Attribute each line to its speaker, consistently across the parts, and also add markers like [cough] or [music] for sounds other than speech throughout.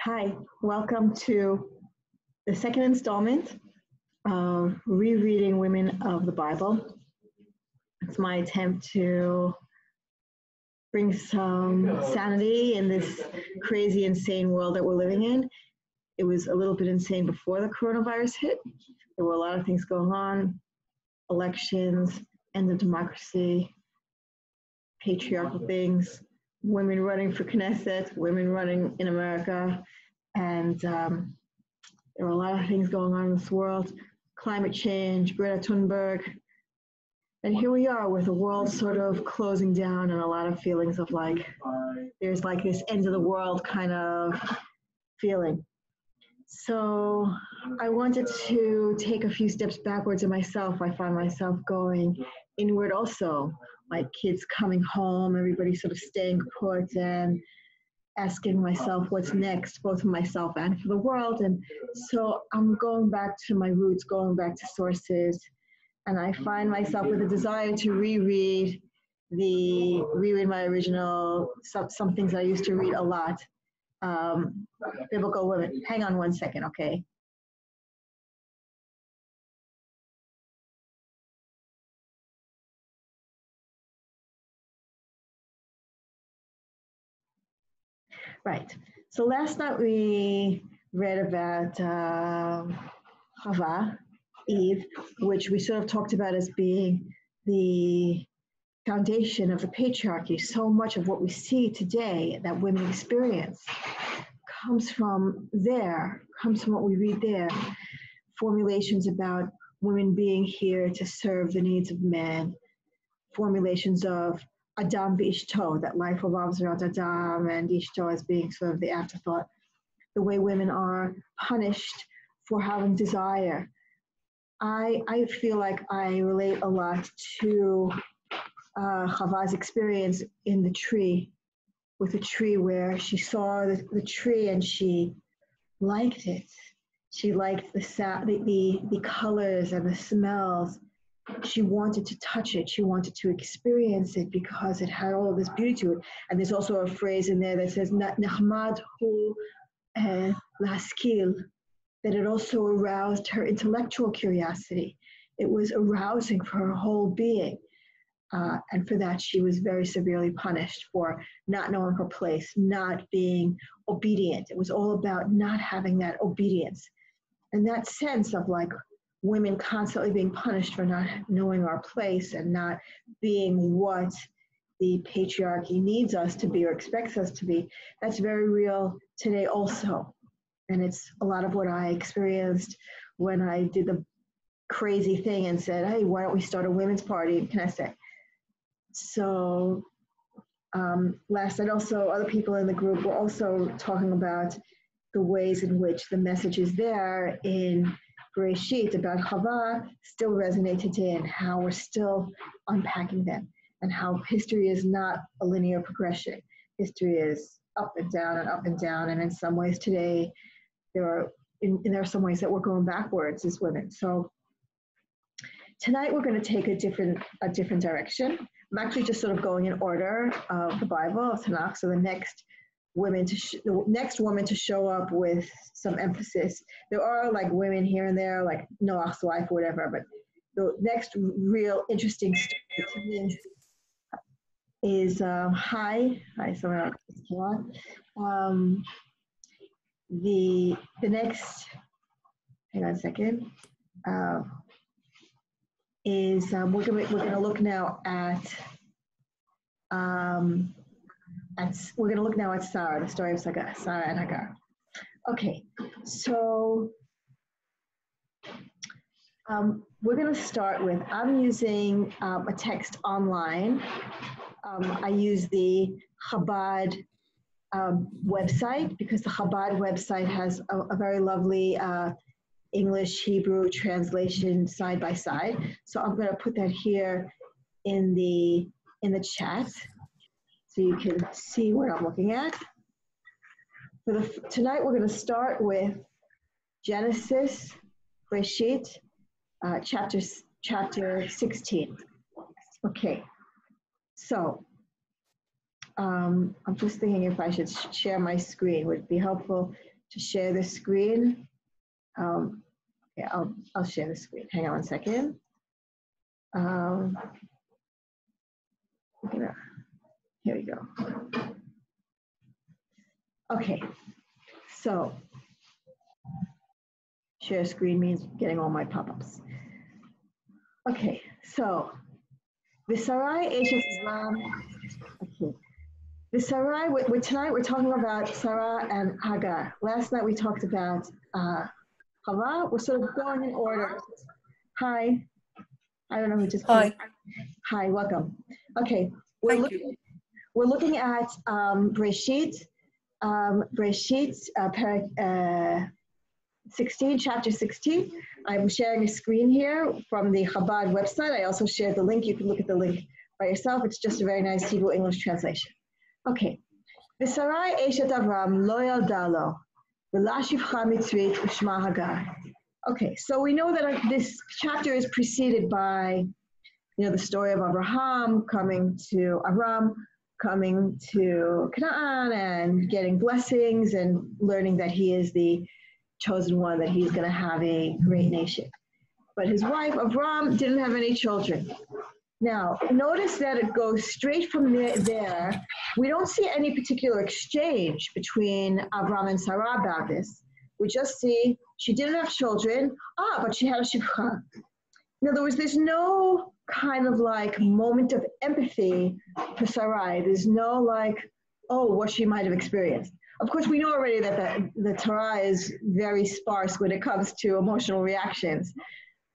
Speaker 1: Hi, welcome to the second installment of Rereading Women of the Bible. It's my attempt to bring some sanity in this crazy, insane world that we're living in. It was a little bit insane before the coronavirus hit. There were a lot of things going on elections, end of democracy, patriarchal things, women running for Knesset, women running in America, and um, there are a lot of things going on in this world climate change, Greta Thunberg. And here we are with the world sort of closing down and a lot of feelings of like, there's like this end of the world kind of feeling. So I wanted to take a few steps backwards in myself. I find myself going inward also, like kids coming home, everybody sort of staying put and asking myself what's next, both for myself and for the world. And so I'm going back to my roots, going back to sources. And I find myself with a desire to reread the reread my original some, some things I used to read a lot. Um, biblical women. Hang on one second, okay? Right. So last night we read about uh, Hava, Eve, which we sort of talked about as being the foundation of the patriarchy. So much of what we see today that women experience comes from there, comes from what we read there. Formulations about women being here to serve the needs of men, formulations of Adam v'ishto, that life revolves around Adam and Ishto as being sort of the afterthought. The way women are punished for having desire. I, I feel like I relate a lot to uh, Chava's experience in the tree, with the tree where she saw the, the tree and she liked it. She liked the, the, the, the colors and the smells she wanted to touch it. She wanted to experience it because it had all this beauty to it. And there's also a phrase in there that says "Nahmad hu eh, laskil," that it also aroused her intellectual curiosity. It was arousing for her whole being. Uh, and for that, she was very severely punished for not knowing her place, not being obedient. It was all about not having that obedience. And that sense of like, women constantly being punished for not knowing our place and not being what the patriarchy needs us to be or expects us to be, that's very real today also. And it's a lot of what I experienced when I did the crazy thing and said, hey, why don't we start a women's party in Knesset? So um, last night also other people in the group were also talking about the ways in which the message is there in Bereshit about Chava still resonate today and how we're still unpacking them and how history is not a linear progression. History is up and down and up and down. And in some ways today, there are, in, there are some ways that we're going backwards as women. So tonight we're going to take a different, a different direction. I'm actually just sort of going in order of the Bible, of Tanakh. So the next women to sh- the next woman to show up with some emphasis. There are like women here and there, like Noah's wife or whatever, but the next real interesting story is um, hi hi someone else um, the the next hang on a second uh, is um, we're gonna we're gonna look now at um, and we're going to look now at Sarah, the story of Sarah and Hagar. Okay, so um, we're going to start with, I'm using um, a text online. Um, I use the Chabad um, website because the Chabad website has a, a very lovely uh, English Hebrew translation side by side. So I'm going to put that here in the in the chat so you can see what I'm looking at. For the, tonight, we're going to start with Genesis, Breshit, uh, chapter, chapter 16. Okay, so um, I'm just thinking if I should share my screen. Would it be helpful to share the screen? Um, yeah, I'll, I'll share the screen. Hang on one second. Um, here we go. Okay, so share screen means getting all my pop-ups. Okay, so the Sarai Islam. Okay, the Sarai. We, tonight we're talking about Sarah and Hagar. Last night we talked about uh, Hava. We're sort of going in order. Hi. I don't know who just.
Speaker 2: Hi.
Speaker 1: Hi. Welcome. Okay. We're
Speaker 2: Thank
Speaker 1: looking,
Speaker 2: you.
Speaker 1: We're looking at um, Breshit, um, Breshit, uh, uh, 16, chapter 16. I'm sharing a screen here from the Chabad website. I also shared the link. You can look at the link by yourself. It's just a very nice Hebrew English translation. Okay. V'sarai eshet Avram lo yaldalo, v'lashivcha mitzvit u'shma hagar. Okay, so we know that this chapter is preceded by, you know, the story of Abraham coming to Aram, coming to Canaan and getting blessings and learning that he is the chosen one, that he's going to have a great nation. But his wife, Avram, didn't have any children. Now, notice that it goes straight from there. We don't see any particular exchange between Avram and Sarah about this. We just see she didn't have children, ah, but she had a shivcha. In other words, there's no kind of like moment of empathy for Sarai. There's no like, oh, what she might have experienced. Of course, we know already that the, Torah is very sparse when it comes to emotional reactions.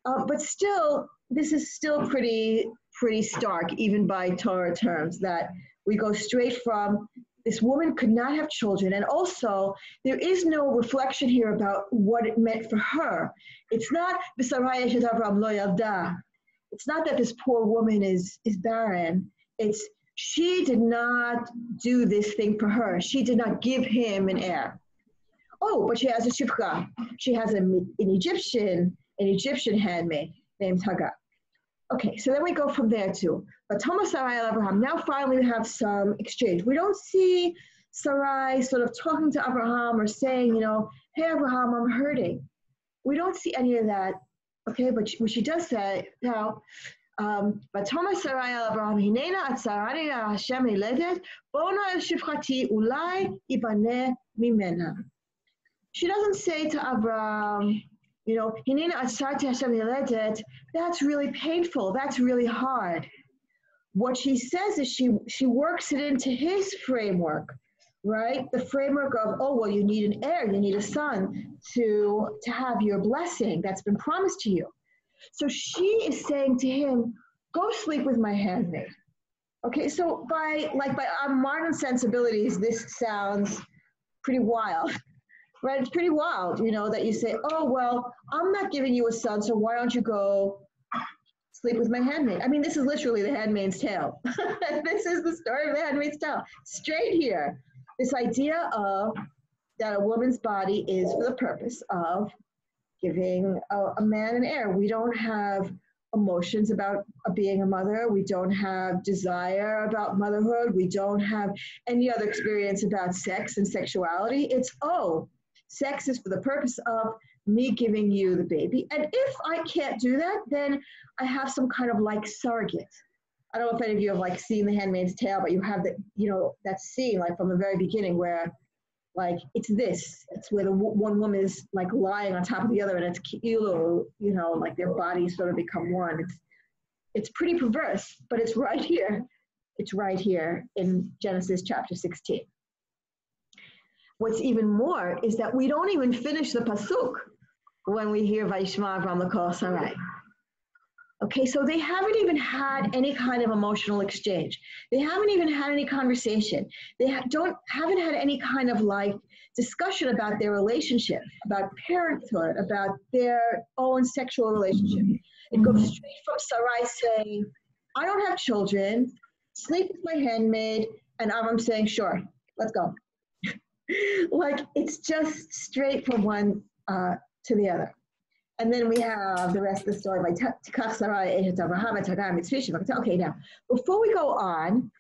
Speaker 1: Uh, but still, this is still pretty pretty stark, even by Torah terms, that we go straight from this woman could not have children. And also, there is no reflection here about what it meant for her. It's not it's not that this poor woman is, is barren. It's she did not do this thing for her. She did not give him an heir. Oh, but she has a shifcha. She has a, an Egyptian, an Egyptian handmaid named Hagar. Okay, so then we go from there too. Vatomer Sarai and Abraham, now finally we have some exchange. We don't see Sarai sort of talking to Abraham or saying, you know, hey, Abraham, I'm hurting. We don't see any of that. Okay, but she, what she does say now, um, Vatomer Sarai al Abraham, Hinena atzarani Hashem eledet, bona el shifchati ulai ibane mimena. She doesn't say to Abraham, you know, Hinena atzarti Hashem eledet, that's really painful, that's really hard. What she says is she, she works it into his framework, right? The framework of, oh, well, you need an heir, you need a son to, to have your blessing that's been promised to you. So she is saying to him, go sleep with my handmaid. Okay, so by like by our modern sensibilities, this sounds pretty wild, [laughs] right? It's pretty wild, you know, that you say, oh, well, I'm not giving you a son, so why don't you go sleep with my handmaid? I mean, this is literally the handmaid's tale. [laughs] this is the story of the handmaid's tale, straight here. This idea of that a woman's body is for the purpose of giving a, a man an heir. We don't have emotions about being a mother. We don't have desire about motherhood. We don't have any other experience about sex and sexuality. It's, oh, sex is for the purpose of me giving you the baby. And if I can't do that, then I have some kind of like surrogate. I don't know if any of you have like seen The Handmaid's Tale, but you have that, you know, that scene like from the very beginning where like it's this it's where the w- one woman is like lying on top of the other and it's kilo you know like their bodies sort of become one. It's it's pretty perverse but it's right here. It's right here in genesis chapter 16 what's even more is that we don't even finish the pasuk when we hear vaishma from the sarai Okay, so they haven't even had any kind of emotional exchange. They haven't even had any conversation. They ha- don't haven't had any kind of like discussion about their relationship, about parenthood, about their own sexual relationship. It goes mm-hmm. straight from Sarai saying, "I don't have children. Sleep with my handmaid," and Avram saying, "Sure, let's go." [laughs] like it's just straight from one uh, to the other. And then we have the rest of the story by Okay, now, before we go on,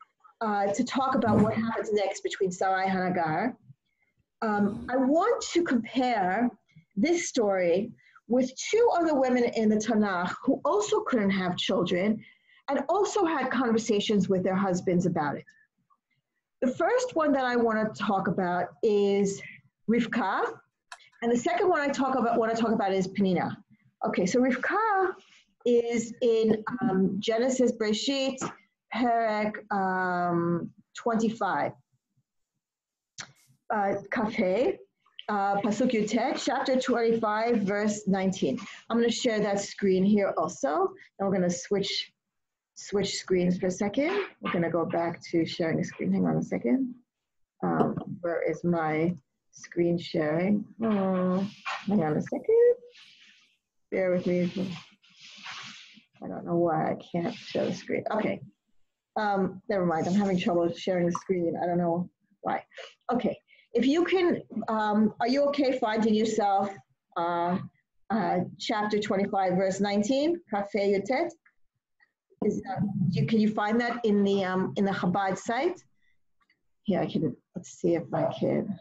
Speaker 1: uh, to talk about what happens next between Sarai and Hagar, um, I want to compare this story with two other women in the Tanakh who also couldn't have children and also had conversations with their husbands about it. The first one that I want to talk about is Rivka, and the second one I talk about want to talk about is Penina. Okay, so Rivka is in um, Genesis Breshit, Perek um, 25. Uh, Cafe, uh, Pasuk Yutet, chapter 25, verse 19. I'm going to share that screen here also. And we're going to switch switch screens for a second. We're going to go back to sharing the screen. Hang on a second. Um, where is my screen sharing? Oh, hang on a second. Bear with me. I don't know why I can't show the screen. Okay. Um, never mind. I'm having trouble sharing the screen. I don't know why. Okay. If you can, um, are you okay finding yourself uh, uh, chapter 25, verse 19, Cafe Yutet? Is that, can you find that in the um, in the Chabad site? Here, I can. Let's see if I can.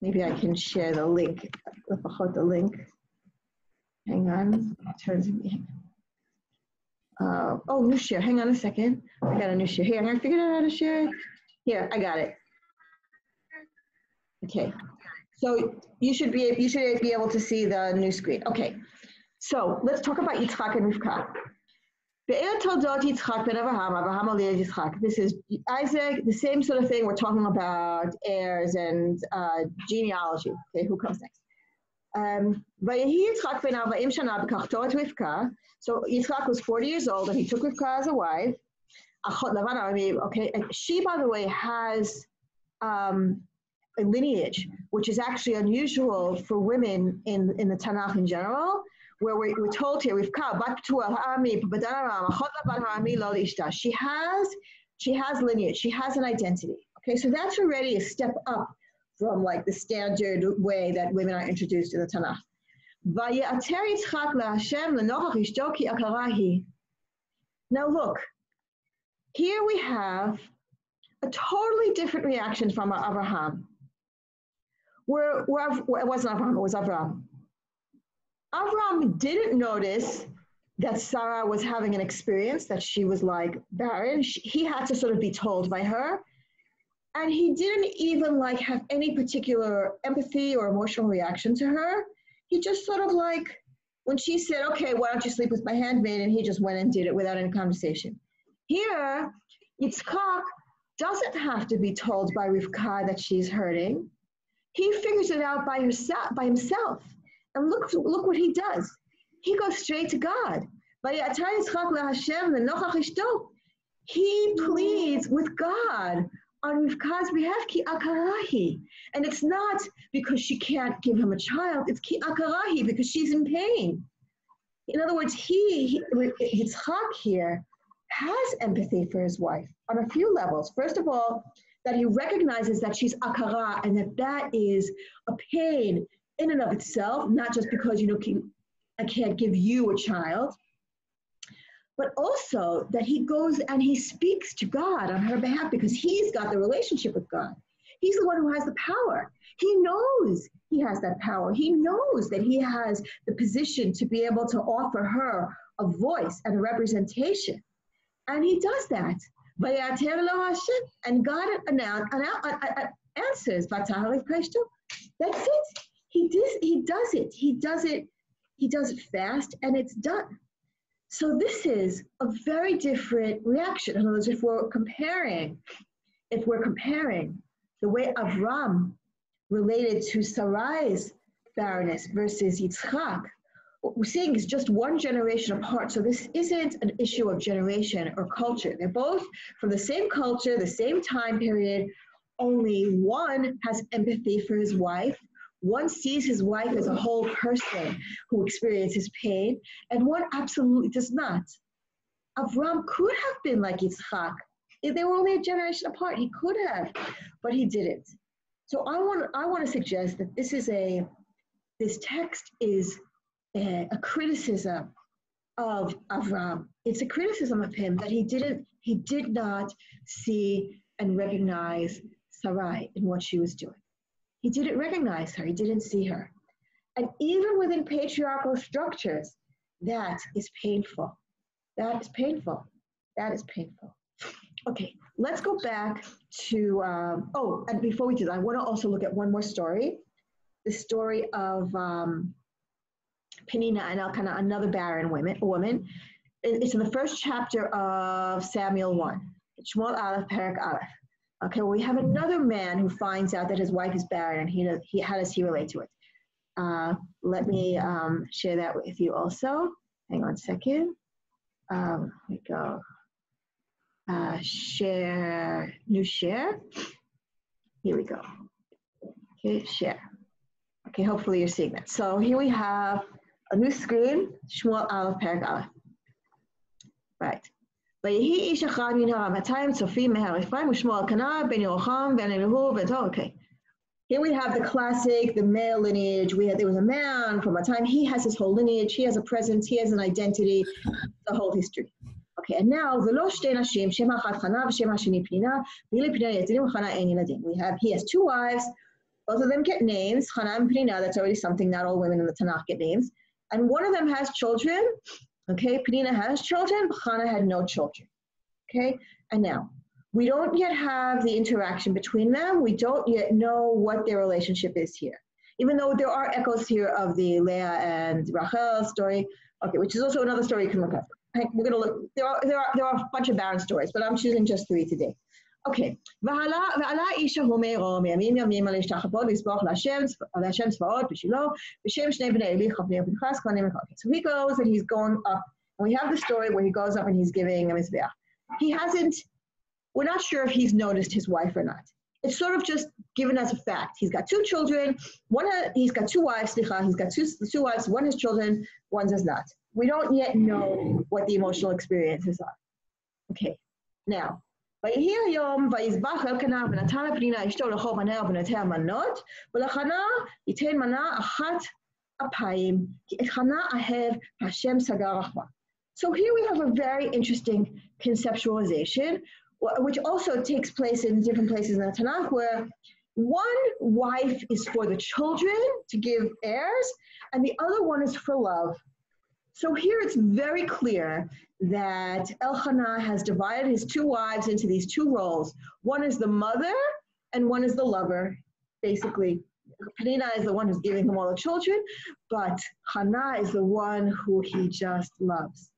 Speaker 1: Maybe I can share the link. The link. Hang on. Turns me. Uh, oh, new share. Hang on a second. I got a new share. Here, I figured out how to share. Here, I got it. Okay. So you should be you should be able to see the new screen. Okay. So let's talk about Yitzchak and Rivka. This is Isaac, the same sort of thing. We're talking about heirs and uh, genealogy. Okay, who comes next? Um, so Yitzchak was 40 years old and he took Rivka as a wife. Okay, and she, by the way, has um, a lineage, which is actually unusual for women in, in the Tanakh in general where we, we're told here, we've come back to She has, she has lineage, she has an identity. Okay, so that's already a step up from like the standard way that women are introduced in the Tanakh. Now look, here we have a totally different reaction from Abraham. Where, where, it wasn't Abraham, it was Abraham. Avram didn't notice that Sarah was having an experience that she was like barren. He had to sort of be told by her. And he didn't even like have any particular empathy or emotional reaction to her. He just sort of like, when she said, okay, why don't you sleep with my handmaid? And he just went and did it without any conversation. Here, Yitzchak doesn't have to be told by Rivka that she's hurting. He figures it out by, herself, by himself. And look, look what he does. He goes straight to God. But he pleads with God on Rivka's behalf, ki akarahi. And it's not because she can't give him a child, it's ki akarahi, because she's in pain. In other words, he, he Yitzchak here has empathy for his wife on a few levels. First of all, that he recognizes that she's akara and that that is a pain in and of itself, not just because, you know, can, I can't give you a child, but also that he goes and he speaks to God on her behalf because he's got the relationship with God. He's the one who has the power. He knows he has that power. He knows that he has the position to be able to offer her a voice and a representation. And he does that. And God answers. That's it he does he does it he does it he does it fast and it's done so this is a very different reaction in other words if we're comparing if we're comparing the way avram related to sarai's barrenness versus yitzchak what we're seeing is just one generation apart. So this isn't an issue of generation or culture. They're both from the same culture, the same time period. Only one has empathy for his wife, one sees his wife as a whole person who experiences pain, and one absolutely does not. Avram could have been like Yitzchak. If they were only a generation apart, he could have, but he didn't. So I want I want to suggest that this is a this text is a, a criticism of Avram. It's a criticism of him that he didn't He did not see and recognize Sarai in what she was doing. He didn't recognize her, he didn't see her. And even within patriarchal structures, that is painful. That is painful. That is painful. Okay, let's go back to, um, oh, and before we do that, I want to also look at one more story the story of um, Penina and Elkanah, another barren woman. woman. It's in the first chapter of Samuel 1. Shmuel Aleph, Perek Aleph. Okay, well, we have another man who finds out that his wife is barren, and he, he how does he relate to it? Uh, let me um, share that with you also. Hang on a second. Um, we go. Uh, share, new share. Here we go. Okay, share. Okay, hopefully you're seeing that. So here we have a new screen, Shmuel Aleph. Right. ויהי איש אחד מן הרמתיים צופים מהר אפרים ושמו אלקנה בן ירוחם בן אליהו בן טוב, okay. Here we have the classic, the male lineage. We had, there was a man from a time, he has his whole lineage, he has a presence, he has an identity, the whole history. Okay, and now, ולא שתי נשים, שם אחת חנה ושם השני פנינה, ויהי לפנינה יתירים וחנה אין ילדים. We have, he has two wives, both of them get names, Hana and Penina, that's already something, not all women in the Tanakh get names. And one of them has children, Okay, Penina has children, Hannah had no children. Okay, and now we don't yet have the interaction between them. We don't yet know what their relationship is here. Even though there are echoes here of the Leah and Rachel story, okay, which is also another story you can look up. We're gonna look. There are there are there are a bunch of barren stories, but I'm choosing just three today. אוקיי, ועלה איש ההוא מעירו מימים ימים על להשתחוות לסבוח להשם צבאות בשבילו, בשם שני בני אליך בני פנחס כהנים Okay, So he goes and he's going up, and we have the story where he goes up and he's giving a mizbeach. He hasn't, we're not sure if he's noticed his wife or not. It's sort of just given as a fact. He's got two children, one he's got two wives, he's got two, two wives, one has children, one does not. We don't yet know what the emotional experiences are. Okay, now, ויהי היום ויזבח אלקנה ונתן לפנינה אשתו לכל בניה ובנותיה מנות, ולחנה ייתן מנה אחת אפיים, כי את חנה אהב השם סגר רחמה. So here we have a very interesting conceptualization, which also takes place in different places in the Tanakh, where one wife is for the children to give heirs, and the other one is for love. So here it's very clear that Elkanah has divided his two wives into these two roles. One is the mother and one is the lover. Basically, Penina is the one who's giving him all the children, but Hannah is the one who he just loves.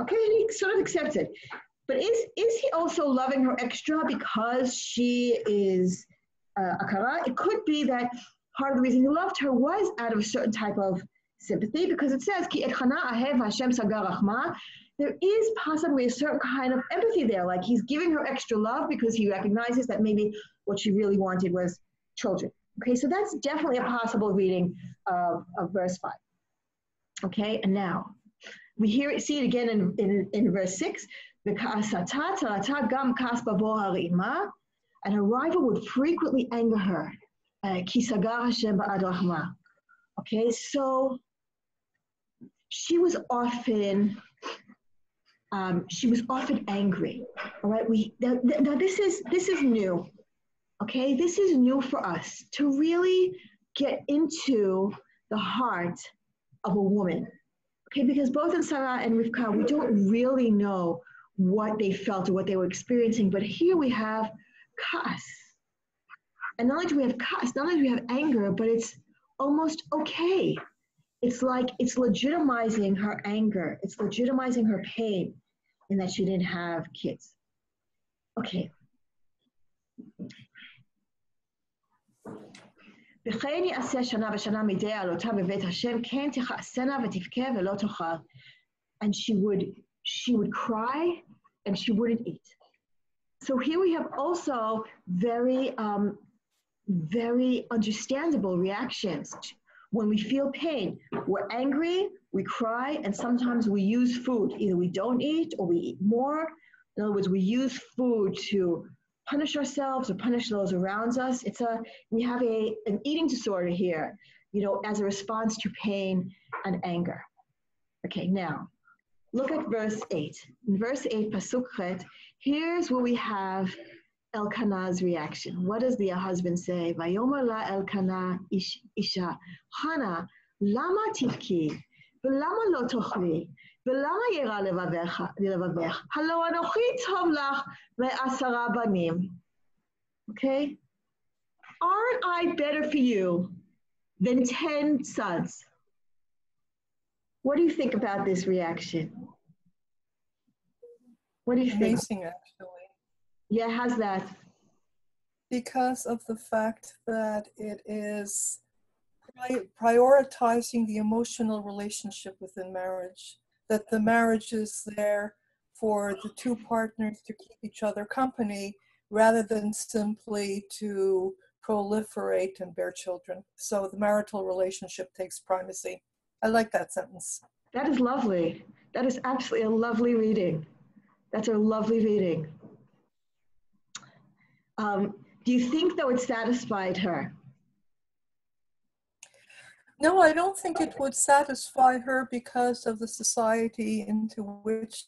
Speaker 1: Okay, he sort of accepts it. But is, is he also loving her extra because she is uh, Akara? It could be that part of the reason he loved her was out of a certain type of sympathy because it says, Ki Hashem sagar There is possibly a certain kind of empathy there, like he's giving her extra love because he recognizes that maybe what she really wanted was children. Okay, so that's definitely a possible reading of, of verse 5. Okay, and now we hear it, see it again in, in, in verse 6. And her rival would frequently anger her. Uh, okay, so she was often um, she was often angry. All right, we now, now this is this is new. Okay, this is new for us to really get into the heart of a woman. Okay, because both in Sarah and Rivka, we don't really know what they felt or what they were experiencing, but here we have kas. And not only do we have kas, not only do we have anger, but it's almost okay it's like it's legitimizing her anger. It's legitimizing her pain in that she didn't have kids. Okay. וכן יעשה שנה ושנה מדי עלותה בבית השם, כן תכעסנה ותבכה ולא תאכל. And she would, she would cry and she wouldn't eat. So here we have also very, um, very understandable reactions when we feel pain, we're angry, we cry, and sometimes we use food. Either we don't eat or we eat more. In other words, we use food to punish ourselves or punish those around us. It's a we have a an eating disorder here, you know, as a response to pain and anger. Okay, now look at verse 8. In verse 8, Pasuk Chet, Here's where we have Elkanah's reaction. What does the husband say? Vayomer la Elkanah isha, Hana, lama tivki, ולמה לא תאכלי? ולמה ירא לבבך? הלא אנוכי טוב לך מעשרה בנים. Okay? Aren't I better for you than 10 sons? What do you think about this reaction? What do you
Speaker 2: Amazing, think? Amazing, actually.
Speaker 1: Yeah, how's that?
Speaker 2: Because of the fact that it is prioritizing the emotional relationship within marriage, that the marriage is there for the two partners to keep each other company rather than simply to proliferate and bear children. So the marital relationship takes primacy. I like that sentence.
Speaker 1: That is lovely. That is absolutely a lovely reading. That's a lovely reading. Um, do you think, though, it satisfied her?
Speaker 2: No, I don't think it would satisfy her because of the society into which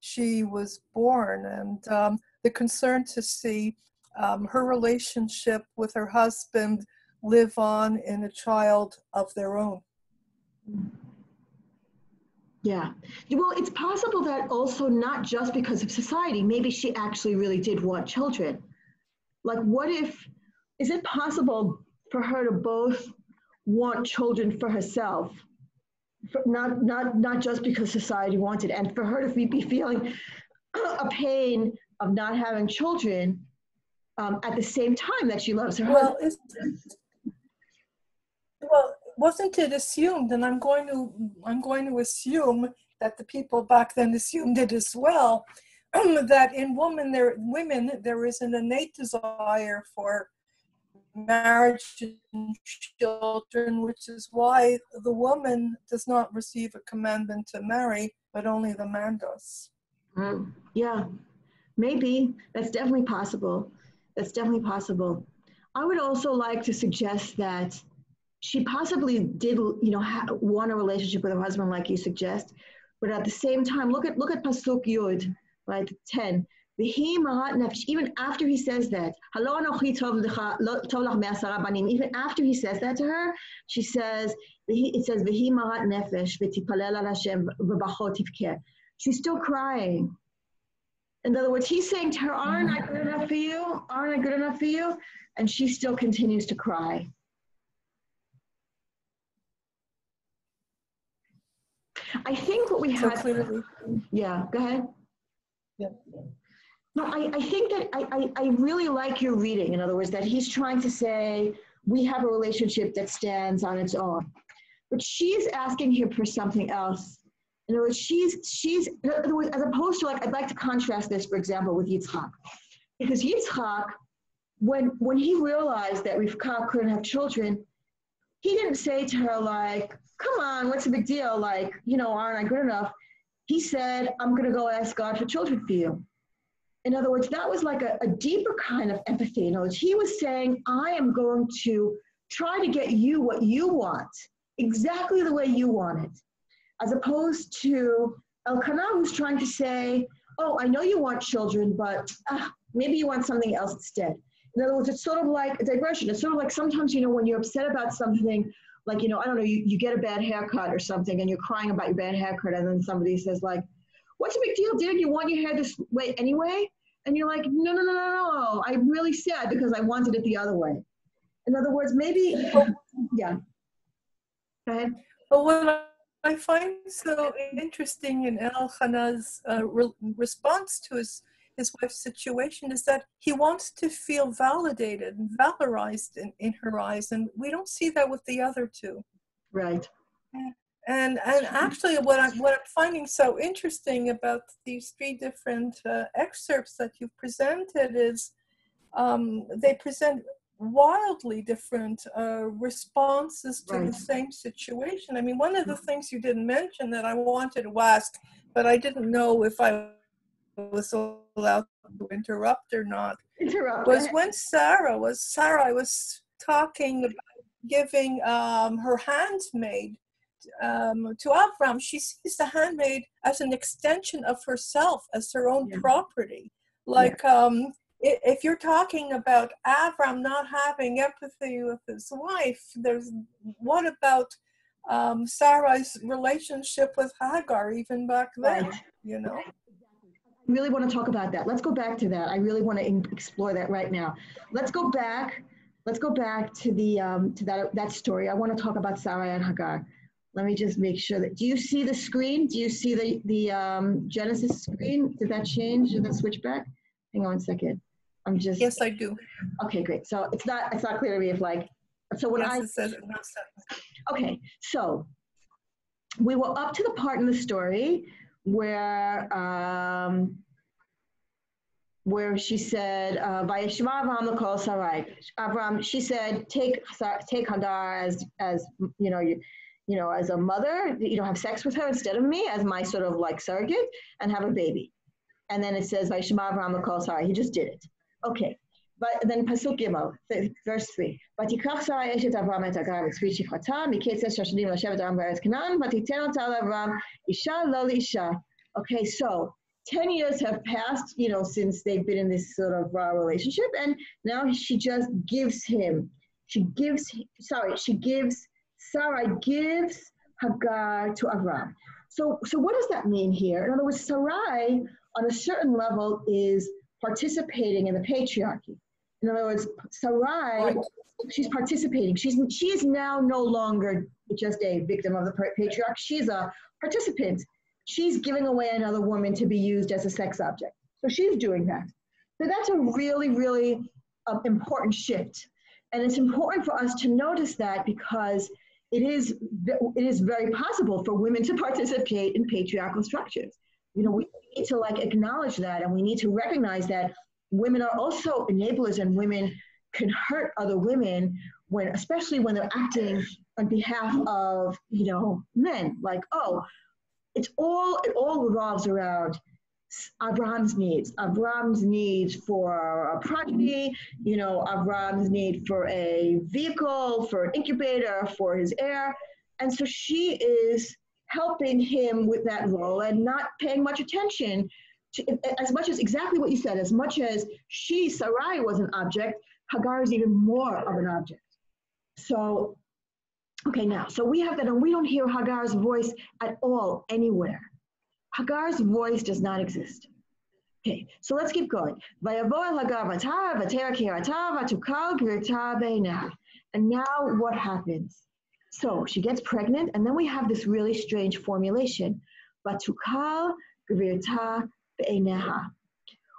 Speaker 2: she was born and um, the concern to see um, her relationship with her husband live on in a child of their own.
Speaker 1: Yeah. Well, it's possible that also not just because of society, maybe she actually really did want children. Like, what if, is it possible for her to both want children for herself? For not, not, not just because society wanted, and for her to be feeling [clears throat] a pain of not having children um, at the same time that she loves her
Speaker 2: well, husband. Well, wasn't it assumed, and I'm going to I'm going to assume that the people back then assumed it as well, [clears throat] that in women there women there is an innate desire for marriage and children, which is why the woman does not receive a commandment to marry, but only the man does.
Speaker 1: Mm, yeah, maybe that's definitely possible. That's definitely possible. I would also like to suggest that she possibly did, you know, ha- want a relationship with her husband, like you suggest, but at the same time, look at look at pasuk yud, right, ten. Even after he says that, even after he says that to her, she says, it says, She's still crying. In other words, he's saying to her, Aren't I good enough for you? Aren't I good enough for you? And she still continues to cry. I think what we so had. Clearly. Yeah, go ahead.
Speaker 2: Yeah.
Speaker 1: No, I, I think that I, I, I really like your reading. In other words, that he's trying to say we have a relationship that stands on its own. But she's asking him for something else. In other words, she's, she's in other words, as opposed to like, I'd like to contrast this, for example, with Yitzchak. Because Yitzchak, when, when he realized that Rivka couldn't have children, he didn't say to her like, come on, what's the big deal? Like, you know, aren't I good enough? He said, I'm going to go ask God for children for you. In other words, that was like a, a deeper kind of empathy. In other words, he was saying, I am going to try to get you what you want, exactly the way you want it, as opposed to Elkanah, who's trying to say, oh, I know you want children, but uh, maybe you want something else instead. In other words, it's sort of like a digression. It's sort of like sometimes, you know, when you're upset about something, like, you know, I don't know, you, you get a bad haircut or something and you're crying about your bad haircut, and then somebody says, like, what's the big deal, dude? You want your hair this way anyway? And you're like, no, no, no, no, no. I'm really sad because I wanted it the other way. In other words, maybe, yeah. Go ahead.
Speaker 2: Well, what I find so interesting in Elkanah's uh, re- response to his his wife's situation is that he wants to feel validated and valorized in, in her eyes and we don't see that with the other two.
Speaker 1: Right.
Speaker 2: And and actually what i'm what i'm finding so interesting about these three different uh, excerpts that you've presented is um, they present wildly different uh, responses to right. the same situation. I mean one of the things you didn't mention that i wanted to ask but i didn't know if i was allowed to interrupt or not
Speaker 1: interrupt
Speaker 2: was when Sarah was Sarah I was talking about giving um, her handmaid um, to Avram, she sees the handmaid as an extension of herself, as her own yeah. property. Like yeah. um, if you're talking about Avram not having empathy with his wife, there's what about um, Sarai's relationship with Hagar even back then? Right. You know.
Speaker 1: Really want to talk about that. Let's go back to that. I really want to explore that right now. Let's go back. Let's go back to the um, to that that story. I want to talk about Sarai and Hagar. Let me just make sure that. Do you see the screen? Do you see the the um, Genesis screen? Did that change? Did that switch back? Hang on a second. I'm just.
Speaker 2: Yes, I do.
Speaker 1: Okay, great. So it's not it's not clear to me if like so when yes, I. It says okay, so we were up to the part in the story where um, where she said, uh, "Vayishma Avram l'kol Sarai." Avram, she said, "Take take Hagar as as you know you." You know, as a mother, you know, have sex with her instead of me as my sort of like surrogate and have a baby. And then it says, Vayishma Avram Sarai. He just did it. Okay But then Pasuk Gimel, verse 3. ותיקח שרה אשת אברהם את הגר וצבי שפחתה, מקץ עשר שנים לשבת אברהם בארץ כנען, ותיתן אותה לאברהם, אישה לא לאישה. Okay, so 10 years have passed, you know, since they've been in this sort of uh, relationship, and now she just gives him, she gives, sorry, she gives, Sarai gives Hagar to Avram. So, so what does that mean here? In other words, Sarai, on a certain level, is participating in the patriarchy. In other words, Sarai, she's participating. She's she is now no longer just a victim of the patriarch. She's a participant. She's giving away another woman to be used as a sex object. So she's doing that. So that's a really, really uh, important shift. And it's important for us to notice that because it is, it is very possible for women to participate in patriarchal structures. You know, we need to like acknowledge that and we need to recognize that women are also enablers and women can hurt other women when especially when they're acting on behalf of you know men like oh it's all it all revolves around Abraham's needs, Abraham's needs for a progeny, you know, Abraham's need for a vehicle, for an incubator, for his heir. And so she is helping him with that role and not paying much attention to, as much as exactly what you said, as much as she, Sarai, was an object, Hagar is even more of an object. So, okay, now, so we have that, and we don't hear Hagar's voice at all anywhere. Hagar's voice does not exist. Okay, so let's keep going. And now what happens? So she gets pregnant, and then we have this really strange formulation. Batukal gvirta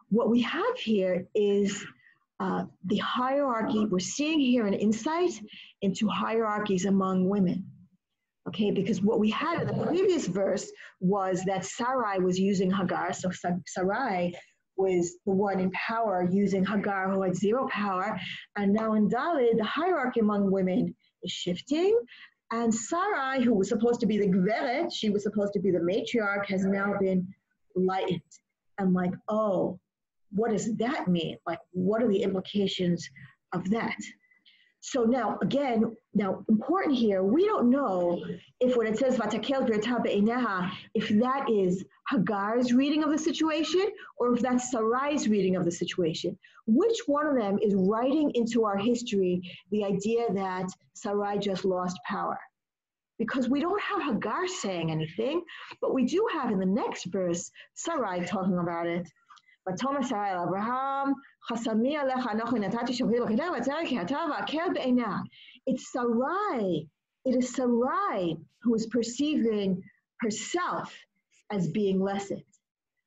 Speaker 1: What we have here is uh, the hierarchy. We're seeing here an insight into hierarchies among women. Okay, because what we had in the previous verse was that Sarai was using Hagar. So Sarai was the one in power using Hagar, who had zero power. And now in Dalit, the hierarchy among women is shifting. And Sarai, who was supposed to be the Gveret, she was supposed to be the matriarch, has now been lightened. I'm like, oh, what does that mean? Like, what are the implications of that? So now, again, now important here, we don't know if when it says Vatakel if that is Hagar's reading of the situation or if that's Sarai's reading of the situation. Which one of them is writing into our history the idea that Sarai just lost power? because we don't have Hagar saying anything, but we do have in the next verse Sarai talking about it. Vatomer Sarai Abraham חסמי It's Sarai, it is Sarai who is perceiving herself as being lessened,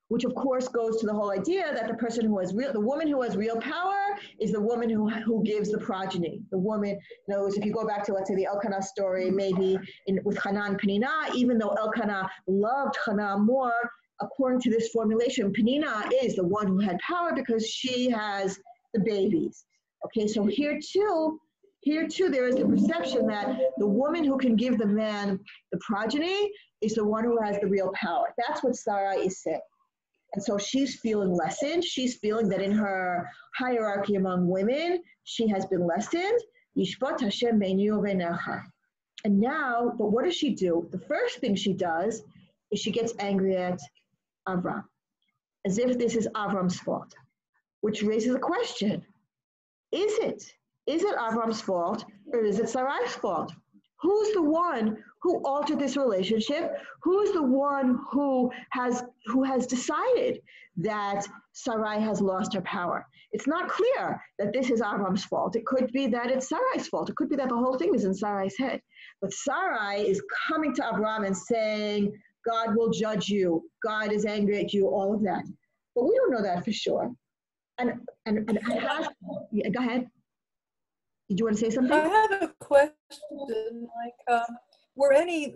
Speaker 1: which of course goes to the whole idea that the person who has real, the woman who has real power is the woman who, who gives the progeny. The woman knows, if you go back to, let's say, the Elkanah story, maybe in, with Hanan Penina, even though Elkanah loved Hannah more, according to this formulation, Penina is the one who had power because she has the babies. Okay, so here too, here too, there is the perception that the woman who can give the man the progeny is the one who has the real power. That's what Sarah is saying. And so she's feeling lessened. She's feeling that in her hierarchy among women, she has been lessened. Yishbot Hashem And now, but what does she do? The first thing she does is she gets angry at Avram, as if this is Avram's fault, which raises a question. Is it? Is it Avram's fault or is it Sarai's fault? Who's the one who altered this relationship? Who's the one who has who has decided that Sarai has lost her power? It's not clear that this is Avram's fault. It could be that it's Sarai's fault. It could be that the whole thing is in Sarai's head. But Sarai is coming to Avram and saying, God will judge you. God is angry at you, all of that. But we don't know that for sure. And and, and, and has, yeah, go ahead. Did you want to say something? I
Speaker 2: have a question. Like, um, were any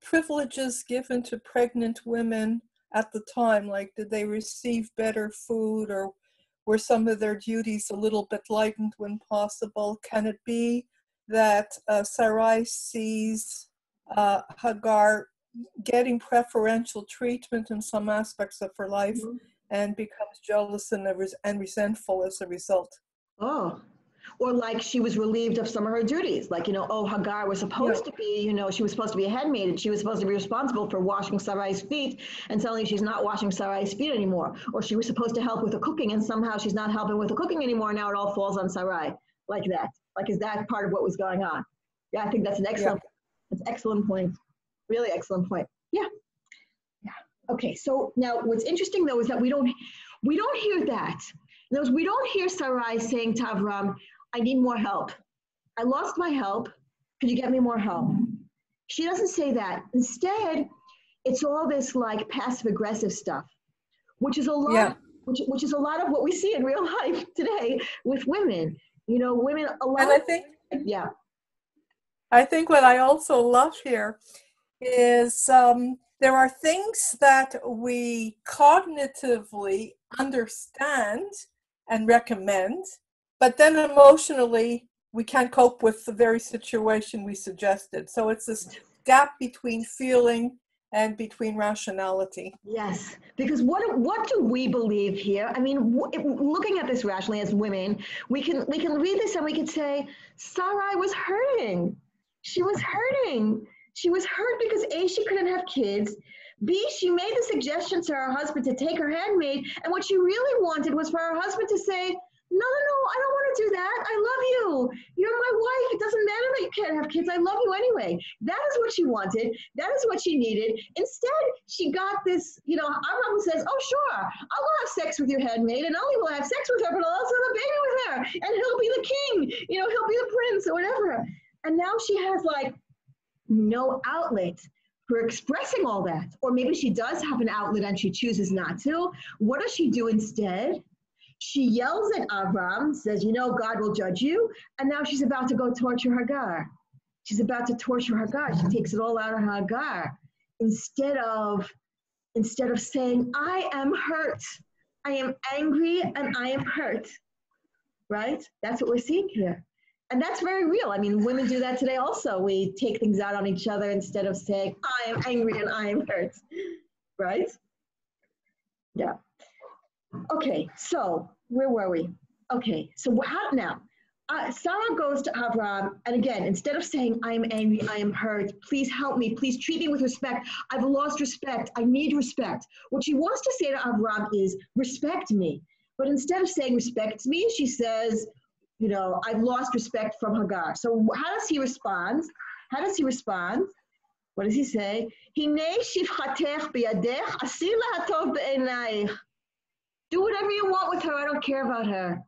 Speaker 2: privileges given to pregnant women at the time? Like, did they receive better food, or were some of their duties a little bit lightened when possible? Can it be that uh, Sarai sees uh, Hagar getting preferential treatment in some aspects of her life mm-hmm. and becomes jealous and, and resentful as a result?
Speaker 1: Oh, or like she was relieved of some of her duties. Like you know oh hagar was supposed yeah. to be you know she was supposed to be a handmaid and she was supposed to be responsible for washing sarai's feet and suddenly she's not washing sarai's feet anymore. Or she was supposed to help with the cooking and somehow she's not helping with the cooking anymore. Now it all falls on sarai. Like that. Like is that part of what was going on? Yeah i think that's an excellent yeah. that's excellent point. Really excellent point. Yeah. Yeah. Okay so now what's interesting though is that we don't we don't hear that. In other words, we don't hear Sarai saying to Avram, I need more help. I lost my help. Could you get me more help? She doesn't say that. Instead, it's all this like passive aggressive stuff, which is a lot, yeah. which, which is a lot of what we see in real [laughs] life today with women. You know, women a lot.
Speaker 2: And I think,
Speaker 1: yeah.
Speaker 2: I think what I also love here is um, there are things that we cognitively understand and recommend, but then emotionally we can't cope with the very situation we suggested. So it's this gap between feeling and between rationality.
Speaker 1: Yes because what what do we believe here? I mean w- looking at this rationally as women we can we can read this and we can say sarai was hurting. She was hurting. She was hurt because a she couldn't have kids. B, she made the suggestion to her husband to take her handmaid, and what she really wanted was for her husband to say, no, no, no, I don't want to do that. I love you. You're my wife. It doesn't matter that you can't have kids. I love you anyway. That is what she wanted. That is what she needed. Instead, she got this, you know, Abraham says, oh, sure, I will have sex with your handmaid, and only will have sex with her, but I'll also have a baby with her, and he'll be the king. You know, he'll be the prince or whatever. And now she has like no outlet for expressing all that. Or maybe she does have an outlet and she chooses not to. What does she do instead? She yells at Avram, says, You know, God will judge you. And now she's about to go torture Hagar. She's about to torture Hagar. She takes it all out of Hagar instead of instead of saying, I am hurt. I am angry and I am hurt. Right? That's what we're seeing here. And that's very real. I mean, women do that today also. We take things out on each other instead of saying, I am angry and I am hurt. Right? Yeah. Okay, so where were we? Okay, so how now? Uh, Sarah goes to Avram, and again, instead of saying, I am angry, I am hurt, please help me, please treat me with respect, I've lost respect, I need respect. What she wants to say to Avram is, respect me. But instead of saying, respect me, she says, you know, I've lost respect from Hagar. So how does he respond? How does he respond? What does he say? Do whatever you want with her. I don't care about her.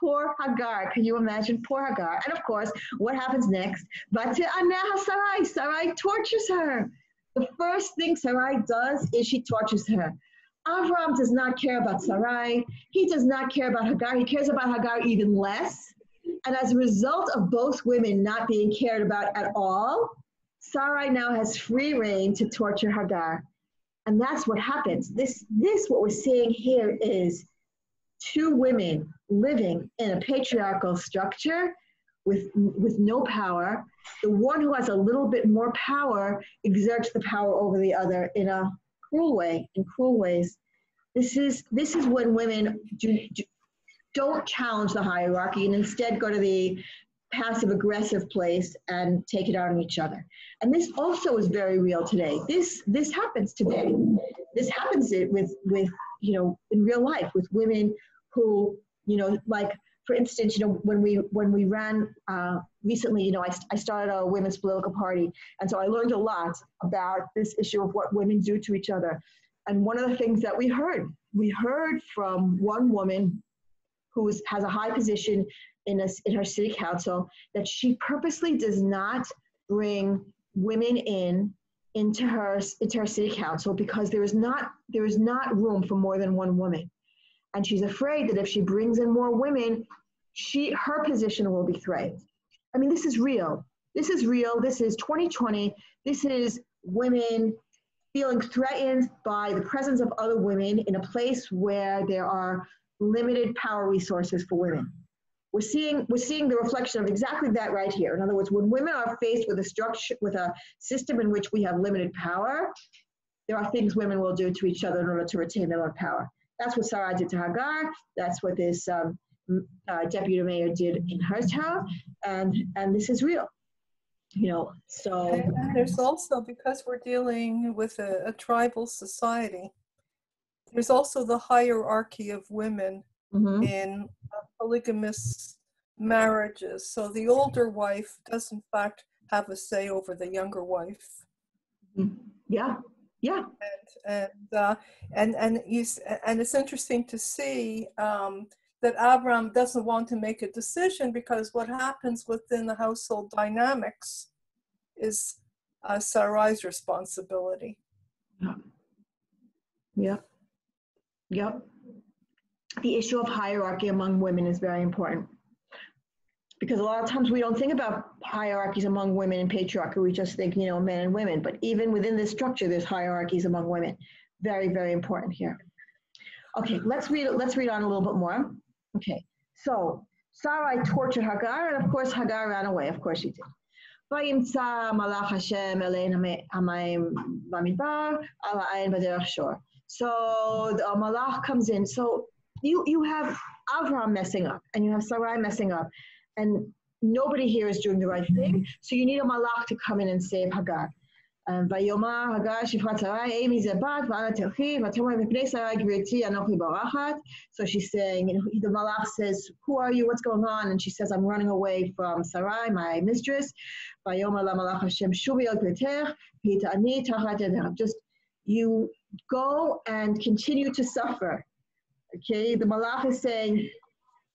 Speaker 1: Poor Hagar. Can you imagine? Poor Hagar. And of course, what happens next? But Sarai. Sarai tortures her. The first thing Sarai does is she tortures her. Avram does not care about Sarai. He does not care about Hagar. He cares about Hagar even less. And as a result of both women not being cared about at all, Sarai now has free rein to torture Hagar. And that's what happens. This, this, what we're seeing here is two women living in a patriarchal structure with, with no power. The one who has a little bit more power exerts the power over the other in a cruel way, in cruel ways. This is, this is when women do, do, don't challenge the hierarchy and instead go to the passive aggressive place and take it out on each other. And this also is very real today. This this happens today. This happens with with you know in real life with women who you know like for instance, you know, when we when we ran uh, recently, you know, I, I started a women's political party, and so I learned a lot about this issue of what women do to each other. And one of the things that we heard, we heard from one woman who is, has a high position in, a, in her city council that she purposely does not bring women in into her into her city council because there is not there is not room for more than one woman. And she's afraid that if she brings in more women she her position will be threatened. I mean this is real. This is real. This is 2020 this is women feeling threatened by the presence of other women in a place where there are limited power resources for women. We're seeing, we're seeing the reflection of exactly that right here. In other words, when women are faced with a structure, with a system in which we have limited power, there are things women will do to each other in order to retain their own power. That's what Sarah did to Hagar. That's what this um, uh, deputy mayor did in her town, and and this is real you know so
Speaker 2: and there's also because we're dealing with a, a, tribal society there's also the hierarchy of women mm-hmm. in polygamous marriages so the older wife does in fact have a say over the younger wife
Speaker 1: mm-hmm. yeah yeah
Speaker 2: and and uh, and and you and it's interesting to see um, that Abraham doesn't want to make a decision because what happens within the household dynamics is uh, Sarai's responsibility.
Speaker 1: Yeah. Yep. Yep the issue of hierarchy among women is very important because a lot of times we don't think about hierarchies among women and patriarchy. We just think, you know, men and women. But even within this structure, there's hierarchies among women. Very, very important here. Okay, let's read. Let's read on a little bit more. Okay, so Sarai tortured Hagar, and of course Hagar ran away. Of course she did. So the malach comes in. So you, you have Avram messing up and you have Sarai messing up and nobody here is doing the right thing. So you need a malach to come in and save Hagar. ויאמר הגר שפחת שרי, אי מזה בת, ואנה תלכי, ותאמר מפני שרי גבירתי אנוכי בורחת. So she's saying, you know, the malach says, who are you, what's going on? And she says, I'm running away from Sarai, my mistress. ויאמר למלאך השם, שובי אל גבירתך, והיא תעני תחת ידך. Just, you go and continue to suffer. Okay, the malach is saying,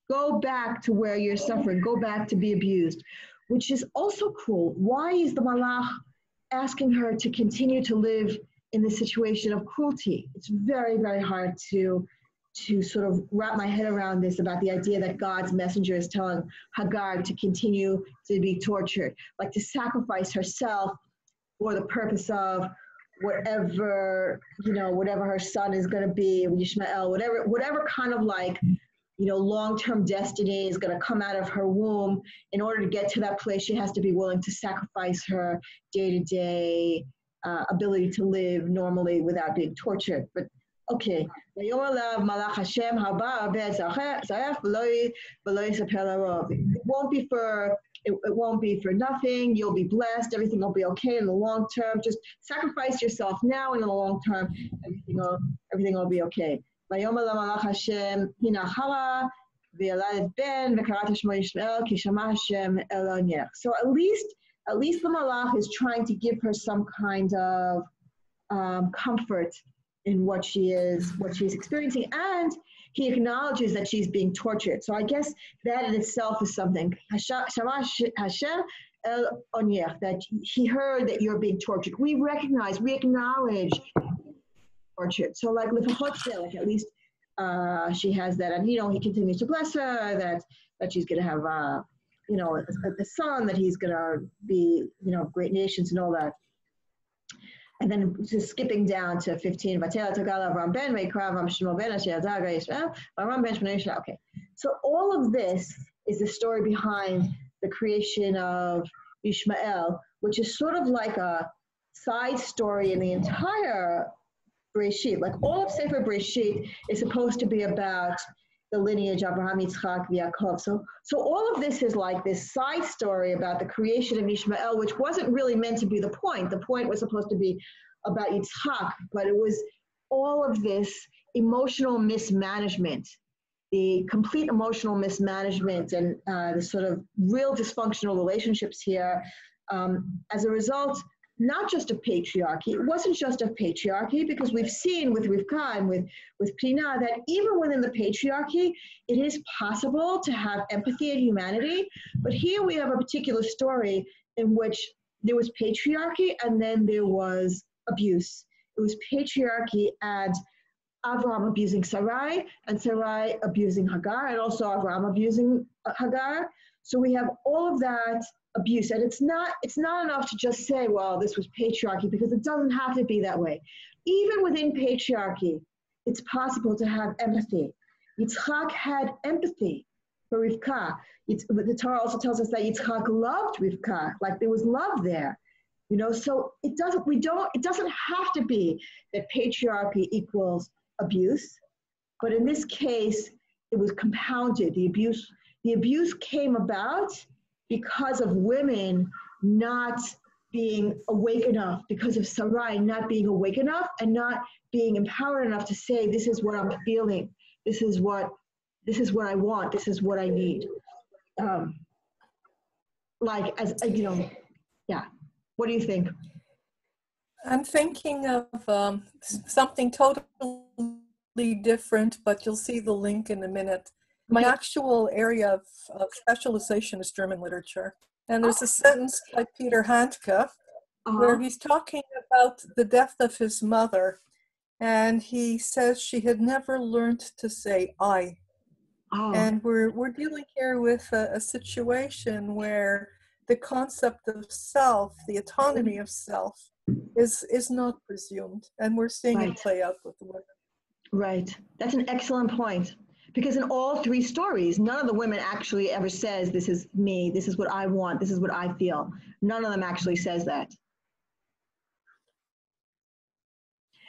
Speaker 1: go back to where you're suffering, go back to be abused, which is also cruel. Why is the malach asking her to continue to live in this situation of cruelty. It's very, very hard to to sort of wrap my head around this about the idea that God's messenger is telling Hagar to continue to be tortured, like to sacrifice herself for the purpose of whatever you know, whatever her son is going to be, Ishmael, whatever, whatever kind of like you know, long-term destiny is going to come out of her womb. In order to get to that place, she has to be willing to sacrifice her day-to-day uh, ability to live normally without being tortured. But okay, it won't be for it, it won't be for nothing. You'll be blessed. Everything will be okay in the long term. Just sacrifice yourself now, and in the long term, everything will, everything will be okay. So at least at least the malach is trying to give her some kind of um, comfort in what she is what she's experiencing and he acknowledges that she's being tortured. So I guess that in itself is something. Hashem El that he heard that you're being tortured. We recognize, we acknowledge orchard. So like like at least uh, she has that, and you know he continues to bless her that that she's gonna have uh, you know a, a son, that he's gonna be you know great nations and all that. And then just skipping down to 15, Okay. So all of this is the story behind the creation of Ishmael, which is sort of like a side story in the entire Breshit. Like all of Sefer Breshit is supposed to be about the lineage Abraham, Yitzchak, Yaakov. So, so all of this is like this side story about the creation of Ishmael, which wasn't really meant to be the point. The point was supposed to be about Yitzchak, but it was all of this emotional mismanagement, the complete emotional mismanagement, and uh, the sort of real dysfunctional relationships here. Um, as a result, not just of patriarchy. It wasn't just of patriarchy because we've seen with Rivka and with, with Pina that even within the patriarchy, it is possible to have empathy and humanity. But here we have a particular story in which there was patriarchy and then there was abuse. It was patriarchy and Avram abusing Sarai and Sarai abusing Hagar and also Avram abusing uh, Hagar. So we have all of that abuse and it's not it's not enough to just say well this was patriarchy because it doesn't have to be that way. Even within patriarchy it's possible to have empathy. Yitzchak had empathy for rivka. It's, the torah also tells us that yitzchak loved rivka like there was love there you know? So it doesn't we don't it doesn't have to be that patriarchy equals abuse but in this case it was compounded the abuse the abuse came about because of women not being awake enough, because of Sarai not being awake enough and not being empowered enough to say, this is what I'm feeling, this is what this is what I want, this is what I need. Um, like as you know, yeah. What do you think?
Speaker 2: I'm thinking of um, something totally different, but you'll see the link in a minute. My actual area of, of specialization is German literature. And there's a sentence by Peter Handke uh-huh. where he's talking about the death of his mother. And he says she had never learned to say I. Oh. And we're, we're dealing here with a, a situation where the concept of self, the autonomy of self, is is not presumed, and we're seeing right. it play out with the women.
Speaker 1: Right. That's an excellent point. Because in all three stories none of the women actually ever says this is me. This is what i want. This is what i feel. None of them actually says that.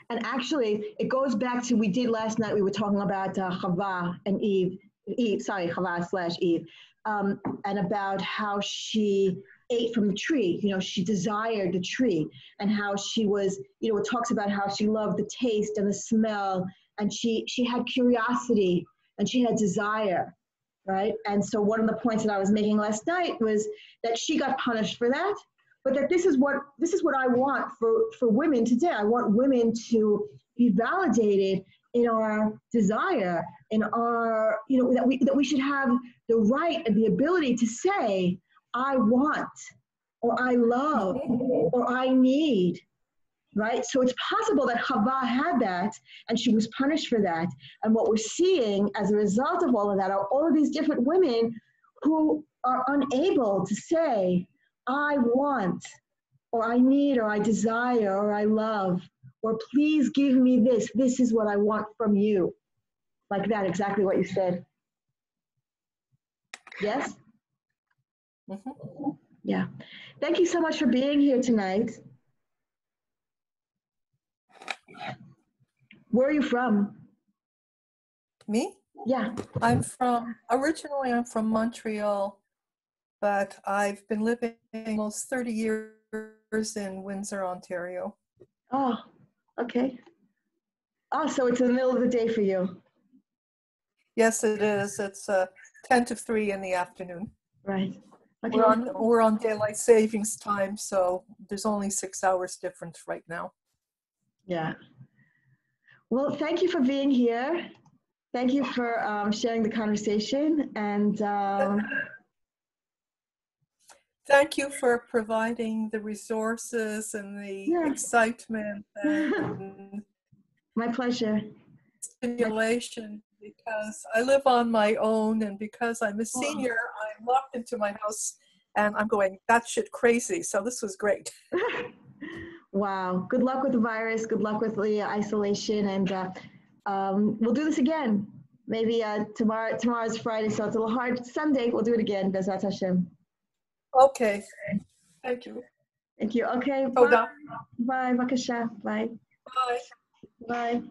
Speaker 1: And actually it goes back to we did last night we were talking about uh, Chava and eve eve sorry Chava slash eve um, and about how she ate from the tree. You know she desired the tree and how she was you know it talks about how she loved the taste and the smell and she she had curiosity and she had desire, right? And so one of the points that I was making last night was that she got punished for that, but that this is what this is what I want for for women today. I want women to be validated in our desire, in our you know that we that we should have the right and the ability to say I want or I love or I need right? So it's possible that Chava had that and she was punished for that. And what we're seeing as a result of all of that are all of these different women who are unable to say, I want, or I need, or I desire, or I love, or please give me this. This is what I want from you. Like that, exactly what you said. Yes? Mm-hmm. Yeah. Thank you so much for being here tonight. Where are you from?
Speaker 2: Me?
Speaker 1: Yeah.
Speaker 2: I'm from, originally I'm from Montreal, but I've been living almost 30 years in Windsor, Ontario.
Speaker 1: Oh, okay. Oh, so it's in the middle of the day for you.
Speaker 2: Yes, it is. It's uh, 10 to 3 in the afternoon.
Speaker 1: Right.
Speaker 2: Okay. We're on, we're on daylight savings time, so there's only six hours difference right now.
Speaker 1: Yeah. Well, thank you for being here. Thank you for um, sharing the conversation and um,
Speaker 2: thank you for providing the resources and the yeah. excitement [laughs] and
Speaker 1: my pleasure
Speaker 2: stimulation because I live on my own and because I'm a senior I'm locked into my house and I'm going that shit crazy so this was great [laughs]
Speaker 1: Wow. Good luck with the virus. Good luck with the isolation. And uh, um, we'll do this again. Maybe uh, tomorrow. Tomorrow's Friday, so it's a little hard. Sunday, we'll do it again. Bezrat Hashem.
Speaker 2: Okay. Thank you.
Speaker 1: Thank you. Okay. Bye. Bye. Bye.
Speaker 2: Bye.
Speaker 1: Bye.